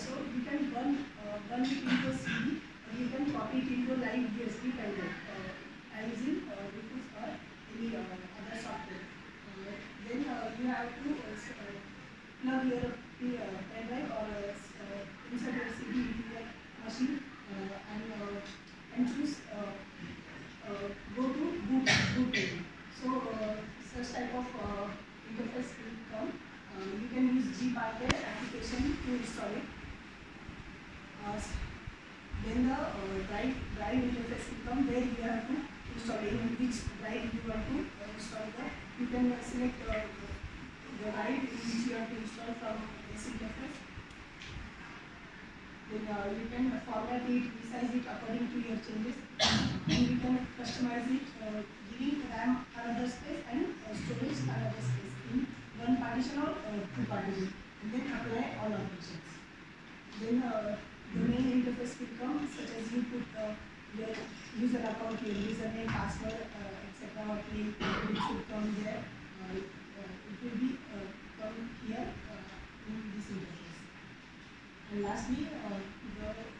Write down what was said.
so you can run uh, it into a CD or you can copy it into a live USB pen drive uh, using uh, Bluetooth or any uh, other software. Uh, then uh, you have to uh, uh, plug your uh, pen drive or uh, uh, insert your CD into your machine uh, and uh, and choose uh, uh, go to boot boot. So uh, such type of uh, interface will come. Uh, you can use GParted application to install it. Uh, then the uh, interface will come where you have to install in which drive you want to uh, install the. You can uh, select uh, the in which you have to install from this interface. Then uh, you can format it, resize it according to your changes, and you can customize it, uh, giving RAM another space and uh, storage another space in one partition or uh, two partition, and then apply all operations. Then uh, the main interface will come, such as you put uh, your user account, your username, password, uh, etc. or name, it should come there. Uh, uh, it will be uh, come here uh, in this interface. And lastly, uh, the, the